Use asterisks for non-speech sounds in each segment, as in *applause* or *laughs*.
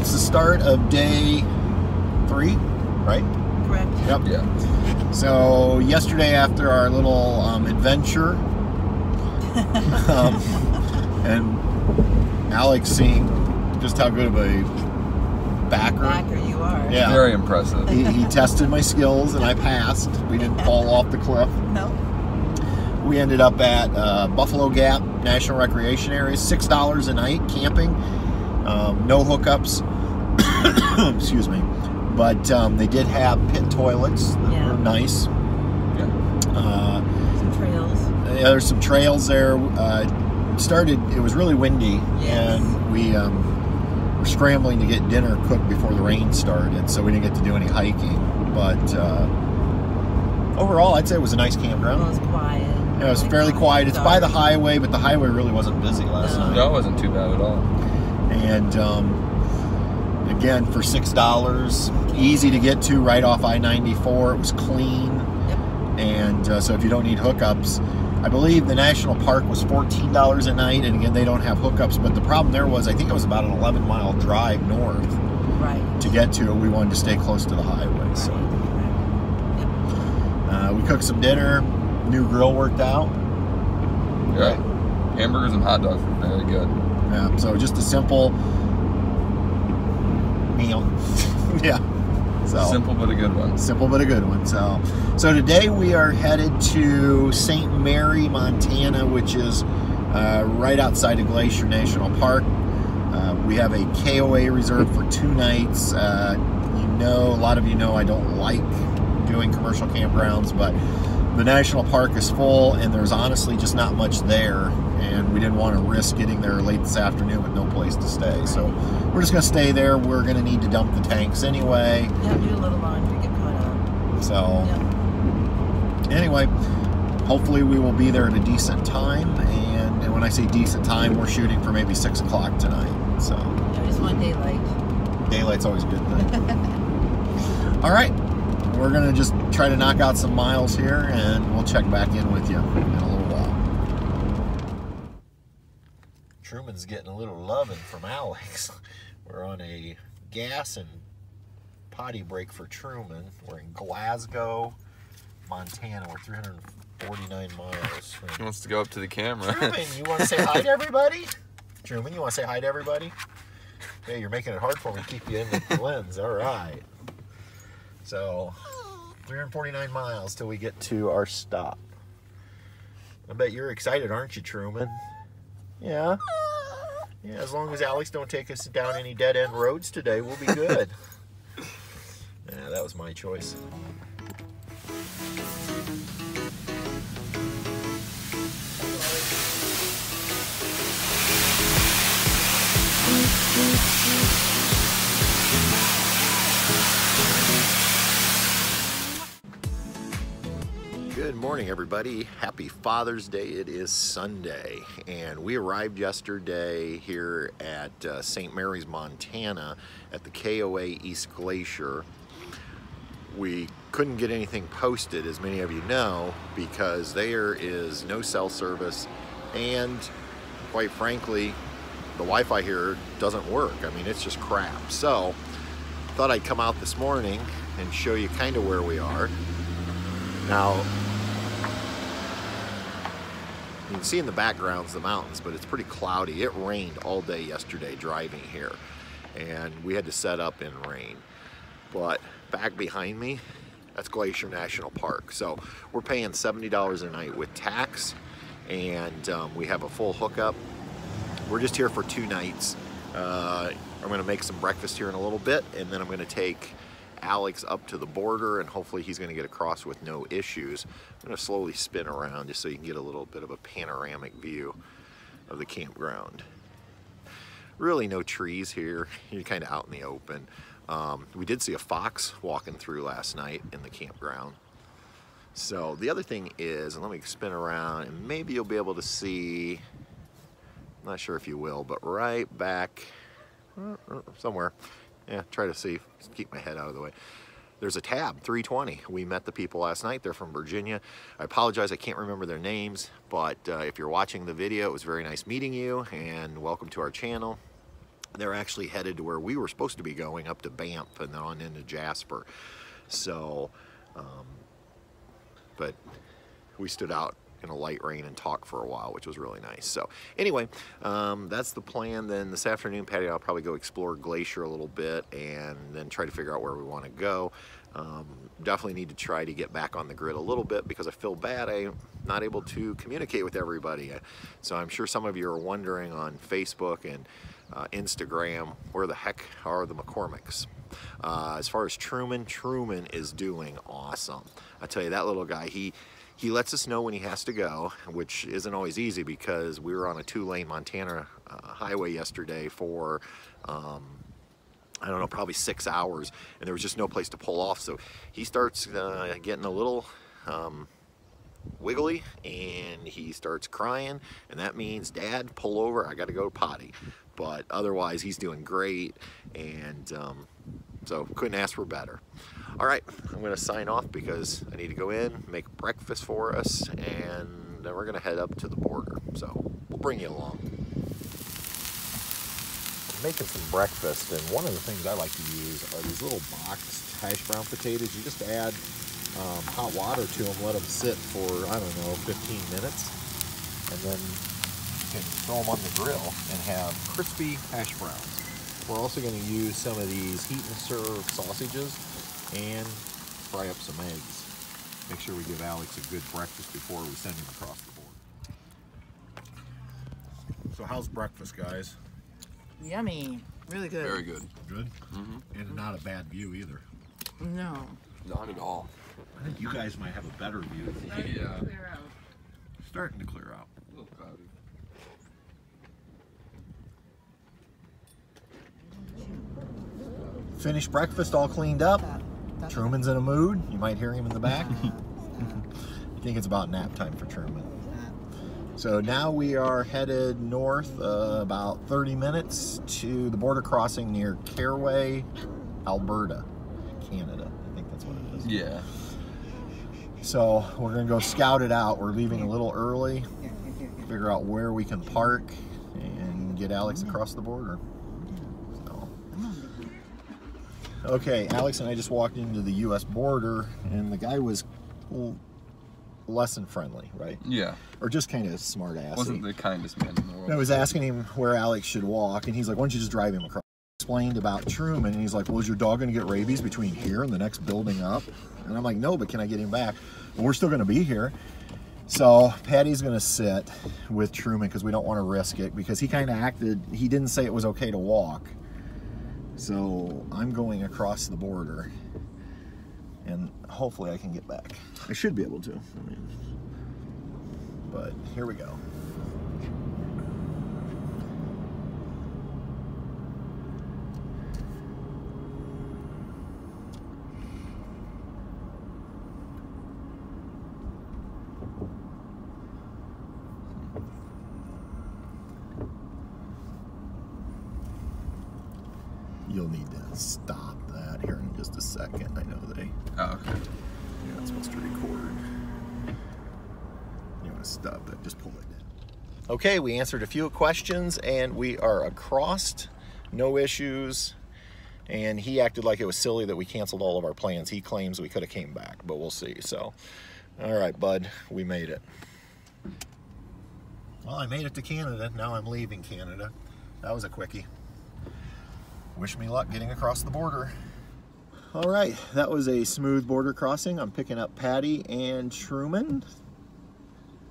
Good morning, everybody. It's the start of day three, right? Correct. Yep. Yeah. So yesterday, after our little um, adventure, *laughs* um, and Alex seeing just how good of a backer, Backer you are. Yeah. Very impressive. he, he tested my skills and I passed. We didn't *laughs* fall off the cliff. No. We ended up at uh, Buffalo Gap National Recreation Area, six dollars a night camping, um, no hookups. *coughs* Excuse me, but um, they did have pit toilets that Yeah. were nice. Yeah. Uh, Some trails. yeah, there's some trails there. Uh, started. It was really windy, Yes. and we um, were scrambling to get dinner cooked before the rain started, so we didn't get to do any hiking. But uh, overall, I'd say it was a nice campground. It was quiet. Yeah, it was Really fairly quiet. It's by the highway, but the highway really wasn't busy last No. night. That wasn't too bad at all. And um, again, for six dollars, easy to get to right off I-94. It was clean, Yep. and uh, so if you don't need hookups, I believe the national park was fourteen dollars a night. And again, they don't have hookups. But the problem there was, I think it was about an 11 mile drive north Right. to get to it. We wanted to stay close to the highway, so Right. uh, we cooked some dinner. New grill worked out. Yeah. Hamburgers and hot dogs were very good. Yeah, so just a simple meal. *laughs* yeah. So Simple but a good one. simple but a good one. So so today we are headed to St. Mary, Montana, which is uh, right outside of Glacier National Park. Uh, we have a KOA reserved for two nights. Uh, you know, a lot of you know I don't like doing commercial campgrounds, but the national park is full and there's honestly just not much there and we didn't want to risk getting there late this afternoon with no place to stay so we're just going to stay there we're going to need to dump the tanks anyway Yeah, do a little laundry, get caught up. so Yeah. anyway hopefully we will be there at a decent time and, and when i say decent time we're shooting for maybe six o'clock tonight so I just want daylight. daylight's always a good thing *laughs* all right we're going to just try to knock out some miles here and we'll check back in with you in a little while truman's getting a little loving from alex. *laughs* We're on a gas and potty break for truman. We're in glasgow montana. We're 349 miles He wants to go up to the camera. truman you want to say hi to *laughs* everybody? Truman you want to say hi to everybody? Hey you're making it hard for me to keep you in the *laughs* lens. All right. So, 349 miles till we get to our stop. I bet you're excited, aren't you, Truman? Yeah. Yeah, as long as Alex don't take us down any dead end roads today, we'll be good. *laughs* yeah, that was my choice. Morning, everybody. Happy Father's Day. It is Sunday, and we arrived yesterday here at uh, St. Mary's, Montana, at the KOA East Glacier. We couldn't get anything posted, as many of you know, because there is no cell service, and quite frankly, the Wi Fi here doesn't work. I mean, it's just crap. So, thought I'd come out this morning and show you kind of where we are. Now, you can see in the backgrounds the mountains, but it's pretty cloudy. It rained all day yesterday driving here, and we had to set up in rain. But back behind me, that's Glacier National Park. So we're paying $70 a night with tax, and um, we have a full hookup. We're just here for two nights. Uh, I'm going to make some breakfast here in a little bit, and then I'm going to take Alex up to the border, and hopefully he's going to get across with no issues. I'm going to slowly spin around just so you can get a little bit of a panoramic view of the campground. Really no trees here. *laughs* You're kind of out in the open. Um, we did see a fox walking through last night in the campground. So the other thing is, and let me spin around, and maybe you'll be able to see, I'm not sure if you will, but right back uh, uh, somewhere, yeah, try to see, just keep my head out of the way. There's a tab, 320. We met the people last night. They're from Virginia. I apologize, I can't remember their names, but uh, if you're watching the video, it was very nice meeting you, and welcome to our channel. they're actually headed to where we were supposed to be going, up to Banff and then on into Jasper. So, um, but we stood out in a light rain and talk for a while, which was really nice. So anyway, um, that's the plan. Then this afternoon, Patty, I'll probably go explore Glacier a little bit and then try to figure out where we want to go. Um, definitely need to try to get back on the grid a little bit because I feel bad I'm not able to communicate with everybody. So I'm sure some of you are wondering on Facebook and uh, Instagram, where the heck are the McCormicks? Uh, as far as Truman, Truman is doing awesome. I tell you, that little guy, he he lets us know when he has to go, which isn't always easy because we were on a two-lane Montana uh, highway yesterday for, um, I don't know, probably six hours, and there was just no place to pull off. So he starts uh, getting a little um, wiggly, and he starts crying, and that means, Dad, pull over, I got to go potty. But otherwise, he's doing great, and um, so couldn't ask for better. All right, I'm gonna sign off because I need to go in, make breakfast for us, and then we're gonna head up to the border. So we'll bring you along. Making some breakfast, and one of the things I like to use are these little boxed hash brown potatoes. You just add um, hot water to them, let them sit for, I don't know, 15 minutes, and then you can throw them on the grill and have crispy hash browns. We're also going to use some of these heat and serve sausages and fry up some eggs. Make sure we give Alex a good breakfast before we send him across the board. So how's breakfast, guys? Yummy. Really good. Very good. Good? Mm-hmm. And not a bad view either. No. Not at all. I think you guys might have a better view. Yeah. Starting to clear out. A little cloudy. Finished breakfast, all cleaned up. Stop. Stop. Truman's in a mood. You might hear him in the back. *laughs* I think it's about nap time for Truman. So now we are headed north uh, about 30 minutes to the border crossing near Carway, Alberta, Canada. I think that's what it is. Yeah. So we're gonna go scout it out. We're leaving a little early, figure out where we can park and get Alex across the border. So. Come on, baby. Okay, Alex and I just walked into the U.S. border, and the guy was less than friendly, right? Yeah. Or just kind of smart ass. Wasn't the kindest man in the world. I was asking him where Alex should walk, and he's like, "Why don't you just drive him across?" Explained about Truman, and he's like, "Well, is your dog going to get rabies between here and the next building up?" And I'm like, "No, but can I get him back?" Well, we're still going to be here. So Patty's going to sit with Truman because we don't want to risk it because he kind of acted. He didn't say it was okay to walk. So I'm going across the border, and hopefully I can get back. I should be able to. I mean, but here we go. You'll need to stop that here in just a second. I know they, Oh, okay. yeah, it's supposed to record. You want to stop that? Just pull it in. Okay, we answered a few questions and we are across. No issues. And he acted like it was silly that we canceled all of our plans. He claims we could have came back, but we'll see. So, all right, bud, we made it. Well, I made it to Canada. Now I'm leaving Canada. That was a quickie. Wish me luck getting across the border. All right, that was a smooth border crossing. I'm picking up Patty and Truman.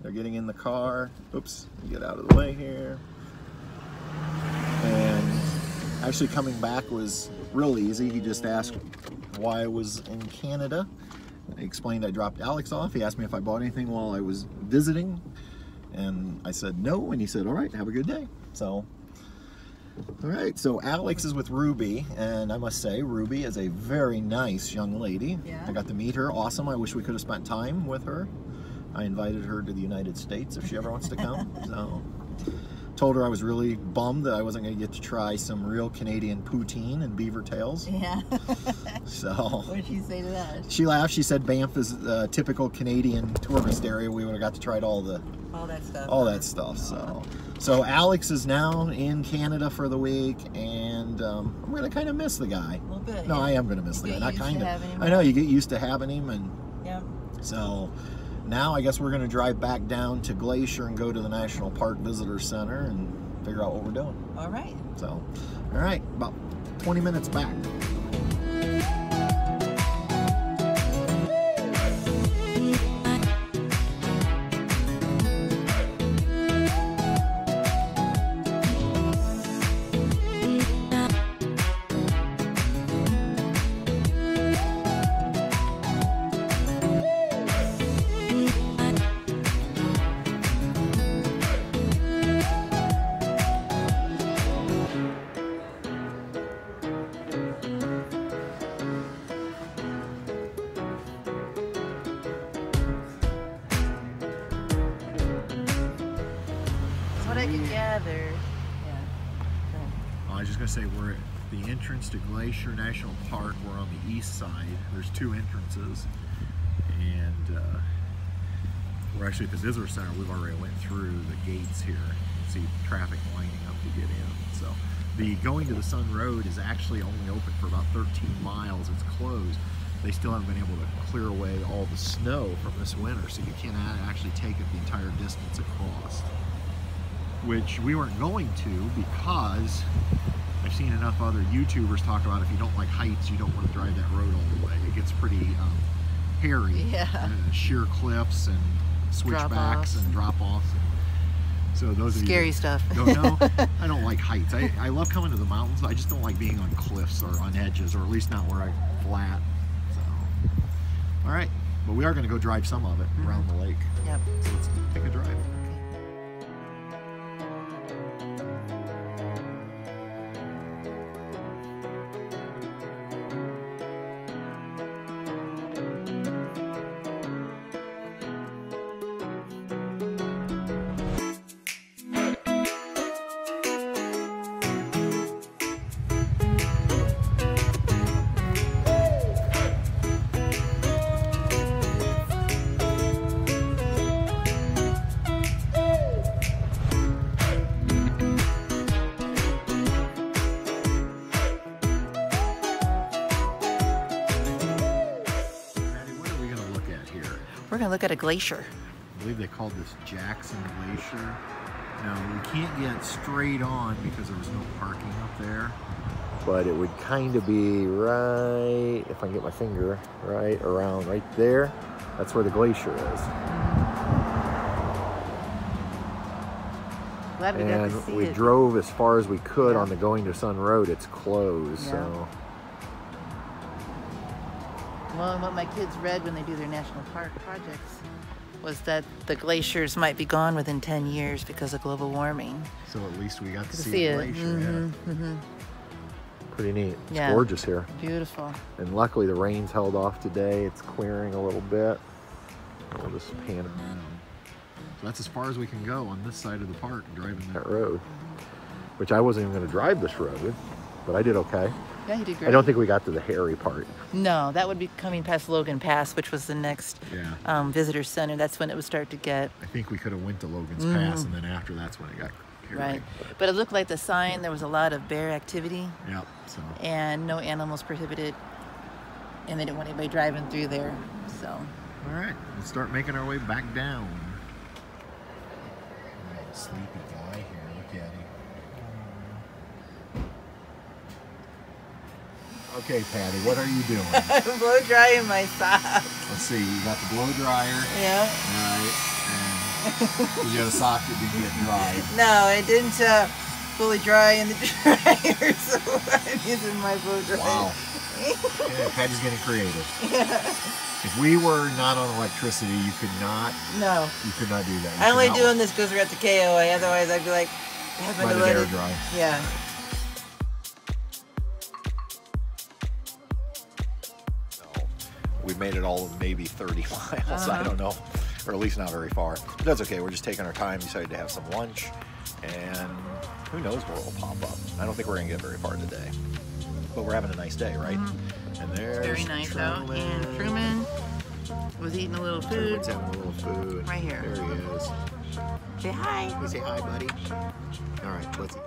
They're getting in the car. Oops, get out of the way here. And actually coming back was real easy. He just asked why I was in Canada. I explained I dropped Alex off. He asked me if I bought anything while I was visiting. And I said no, and he said, all right, have a good day. So, all right, so Alex is with Ruby, and I must say, Ruby is a very nice young lady. Yeah. I got to meet her. Awesome. I wish we could have spent time with her. I invited her to the United States if she ever wants to come. *laughs* so, Told her I was really bummed that I wasn't going to get to try some real Canadian poutine and beaver tails. Yeah. So *laughs* what did she say to that? she laughed. She said Banff is a typical Canadian tourist area. We would have got to try all the All that stuff. all that stuff. So, so Alex is now in Canada for the week, and um, I'm gonna kind of miss the guy. A little bit. No, yeah. I am gonna miss You the guy. Not kind of. I know you get used to having him, and Yeah. so now I guess we're gonna drive back down to Glacier and go to the National Park Visitor Center and figure out what we're doing. All right. So, all right, about 20 minutes back. I gonna say we're at the entrance to Glacier National Park. We're on the east side. There's two entrances, and uh, we're actually at the visitor center. We've already went through the gates here. You see traffic lining up to get in. So the going to the Sun Road is actually only open for about 13 miles. It's closed. They still haven't been able to clear away all the snow from this winter, so you can't actually take it the entire distance across which we weren't going to because I've seen enough other YouTubers talk about if you don't like heights, you don't want to drive that road all the way. It gets pretty um, hairy. Yeah. Uh, sheer cliffs and switchbacks and drop-offs. So those of Scary stuff. don't know, *laughs* I don't like heights. I, I love coming to the mountains. But I just don't like being on cliffs or on edges, or at least not where I'm flat. So, all right, but we are going to go drive some of it around the lake. Yep. So let's take a drive. We're gonna look at a glacier. I believe they called this Jackson Glacier. Now, we can't get straight on because there was no parking up there. But it would kind of be right, if I can get my finger right around right there. That's where the glacier is. Glad we got to And see we it. drove as far as we could Yeah. on the Going to Sun Road. It's closed, Yeah. so Well, and what my kids read when they do their national park projects was that the glaciers might be gone within 10 years because of global warming. so at least we got to To see, see the it. glacier. Mhm, yeah. mhm. Pretty neat. It's Yeah. gorgeous here. Beautiful. And luckily the rain's held off today. It's clearing a little bit. We'll just pan around. So that's as far as we can go on this side of the park, driving that road. Which I wasn't even going to drive this road, but I did okay. Yeah, you did great. I don't think we got to the hairy part. No, that would be coming past Logan Pass, which was the next Yeah. um, visitor center. That's when it would start to get I think we could have went to Logan's Pass, and then after that's when it got hairy. right. But it looked like the sign there was a lot of bear activity Yep. So and no animals prohibited, and they didn't want anybody driving through there. So all right, let's start making our way back down. Sleepy guy here. Look at him. Okay, Patty, what are you doing? *laughs* I'm blow drying my sock. Let's see. You got the blow dryer, Yeah. right? And you got a sock that didn't get dry. No, it didn't uh, fully dry in the *laughs* dryer, so I'm using my blow dryer. Wow. *laughs* Okay, Patty's getting creative. If we were not on electricity, you could not. No, You could not do that. You I'm only doing this because we're at the KOA. Otherwise, I'd be like, having Let to let it. dry. Yeah. We made it all of maybe 30 *laughs* miles. I Uh-huh. don't know, or at least not very far. But that's okay. We're just taking our time. Decided to have some lunch, and who knows where we'll pop up. I don't think we're gonna get very far today, but we're having a nice day, right? And there's Mm-hmm. Very nice out. And Truman was eating a little food. Truman's having a little food. Right here. There he is. Say hi. Can say hi, buddy? All right, let's eat.